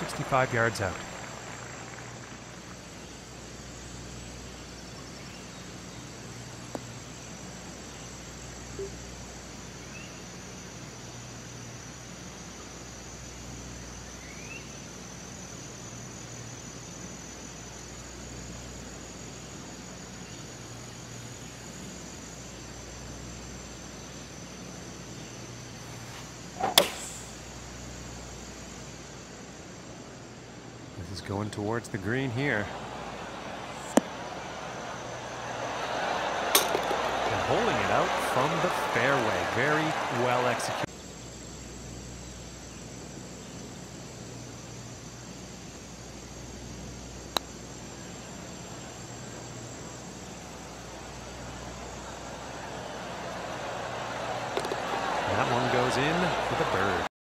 65 yards out. This is going towards the green here. And holding it out from the fairway. Very well executed. That one goes in for the birdie.